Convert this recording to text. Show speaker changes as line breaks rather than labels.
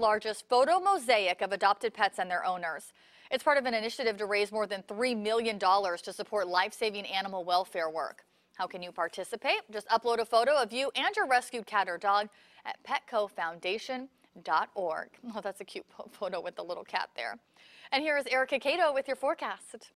largest photo mosaic of adopted pets and their owners. It's part of an initiative to raise more than $3 million to support life-saving animal welfare work. How can you participate? Just upload a photo of you and your rescued cat or dog at petcofoundation.org. Oh, that's a cute photo with the little cat there. And here is Erica Cato with your forecast.